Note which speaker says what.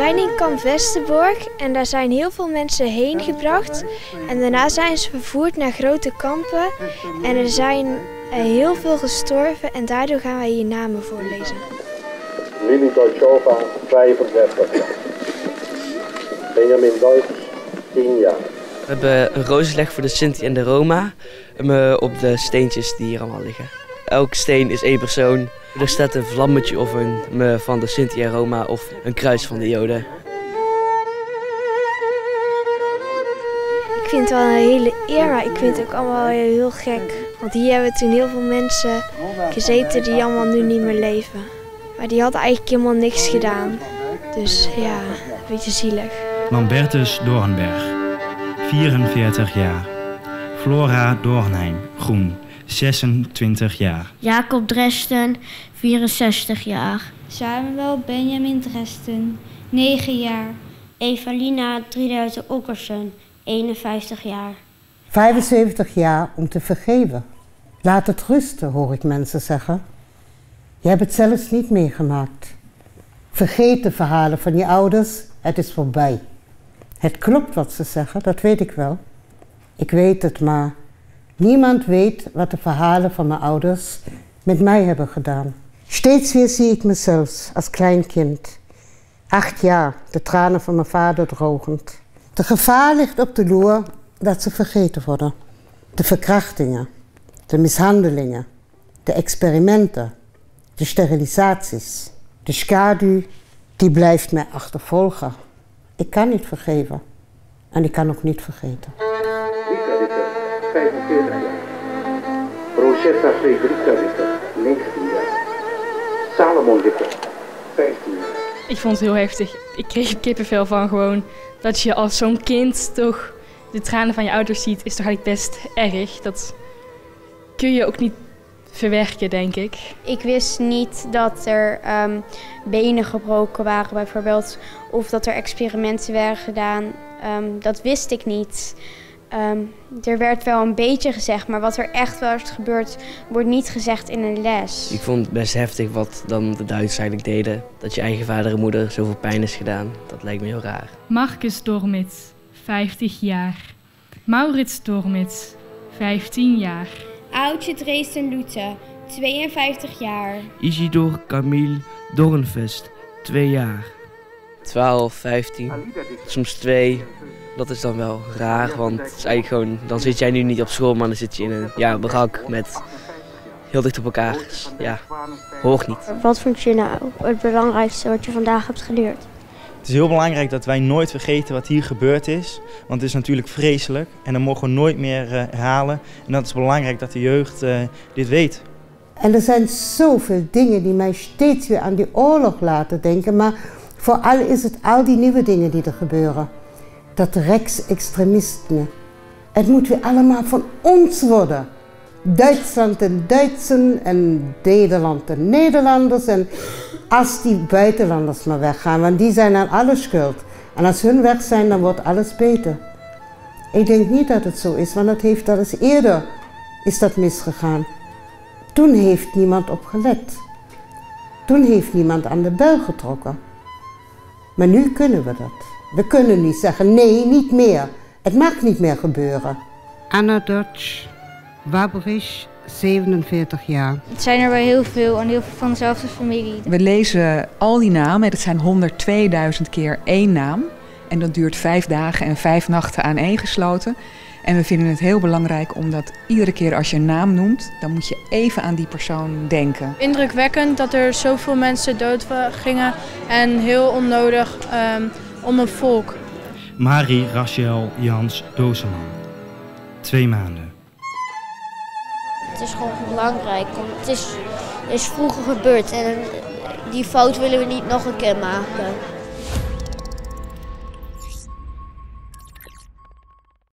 Speaker 1: zijn in kamp Westerbork en daar zijn heel veel mensen heen gebracht. En daarna zijn ze vervoerd naar grote kampen. En er zijn eh, heel veel gestorven en daardoor gaan wij hier namen voorlezen.
Speaker 2: Lili Dolchova, 35 jaar. Benjamin Duits, 10 jaar.
Speaker 3: We hebben een roos gelegd voor de Sinti en de Roma op de steentjes die hier allemaal liggen. Elke steen is één persoon. Er staat een vlammetje of een me van de Sinti en Roma of een kruis van de Joden.
Speaker 1: Ik vind het wel een hele eer, maar ik vind het ook allemaal heel gek. Want hier hebben toen heel veel mensen gezeten die allemaal nu niet meer leven. Maar die hadden eigenlijk helemaal niks gedaan. Dus ja, een beetje zielig.
Speaker 4: Lambertus Doornberg, 44 jaar. Flora Doornheim, groen, 26 jaar.
Speaker 5: Jacob Dresden, 64 jaar.
Speaker 6: Samuel Benjamin Dresden, 9 jaar.
Speaker 5: Evalina Drieduizen Okkersen, 51 jaar.
Speaker 7: 75 jaar om te vergeven. Laat het rusten, hoor ik mensen zeggen. Je hebt het zelfs niet meegemaakt. Vergeet de verhalen van je ouders, het is voorbij. Het klopt wat ze zeggen, dat weet ik wel. Ik weet het, maar niemand weet wat de verhalen van mijn ouders met mij hebben gedaan. Steeds weer zie ik mezelf als klein kind. Acht jaar, de tranen van mijn vader drogend. De gevaar ligt op de loer dat ze vergeten worden. De verkrachtingen, de mishandelingen, de experimenten, de sterilisaties. De schaduw die blijft mij achtervolgen. Ik kan niet vergeven en ik kan ook niet vergeten.
Speaker 2: Rita Ritter, 45 jaar. Rosetta Frederica Ritter, 19 jaar. Salomon Ritter, 15 jaar.
Speaker 8: Ik vond het heel heftig. Ik kreeg kippenvel van gewoon. Dat je als zo'n kind toch de tranen van je ouders ziet, is toch eigenlijk best erg. Dat kun je ook niet verwerken, denk ik.
Speaker 9: Ik wist niet dat er ehm, benen gebroken waren bijvoorbeeld. Of dat er experimenten werden gedaan. Ehm, dat wist ik niet. Ehm, er werd wel een beetje gezegd, maar wat er echt wel is gebeurd, wordt niet gezegd in een les.
Speaker 3: Ik vond het best heftig wat dan de Duitsers eigenlijk deden. Dat je eigen vader en moeder zoveel pijn is gedaan. Dat lijkt me heel raar.
Speaker 10: Marcus Dormits, 50 jaar. Maurits Dormits, 15 jaar.
Speaker 6: Oudje Dresden Lute, 52 jaar.
Speaker 11: Isidor Camille Dornvest, 2 jaar.
Speaker 3: 12, 15, soms 2. Dat is dan wel raar, want het is eigenlijk gewoon, dan zit jij nu niet op school, maar dan zit je in een ja, barak met heel dicht op elkaar. Dus, ja, hoort niet.
Speaker 5: Wat vond je nou het belangrijkste wat je vandaag hebt geleerd?
Speaker 12: Het is heel belangrijk dat wij nooit vergeten wat hier gebeurd is. Want het is natuurlijk vreselijk en dat mogen we nooit meer uh, herhalen. En dat is belangrijk dat de jeugd uh, dit weet.
Speaker 7: En er zijn zoveel dingen die mij steeds weer aan die oorlog laten denken. Maar vooral is het al die nieuwe dingen die er gebeuren. Dat rechtsextremisten. Het moet weer allemaal van ons worden. Duitsland en Duitsen en Nederland en Nederlanders. En als die buitenlanders maar weggaan, want die zijn aan alles schuld. En als hun weg zijn, dan wordt alles beter. Ik denk niet dat het zo is, want het heeft al eens eerder is dat misgegaan. Toen heeft niemand op gelet. Toen heeft niemand aan de bel getrokken. Maar nu kunnen we dat. We kunnen niet zeggen, nee, niet meer. Het mag niet meer gebeuren. Anna Dutch, Wabrich, 47 jaar.
Speaker 6: Het zijn er wel heel veel en heel veel van dezelfde familie.
Speaker 13: We lezen al die namen, dat zijn 102.000 keer één naam. En dat duurt vijf dagen en vijf nachten aaneengesloten. En we vinden het heel belangrijk omdat iedere keer als je een naam noemt, dan moet je even aan die persoon denken.
Speaker 8: Indrukwekkend dat er zoveel mensen dood gingen en heel onnodig um, om een volk.
Speaker 4: Marie Rachel Jans Dozeman, twee maanden.
Speaker 5: Het is gewoon belangrijk, want het is, is vroeger gebeurd en die fout willen we niet nog een keer maken.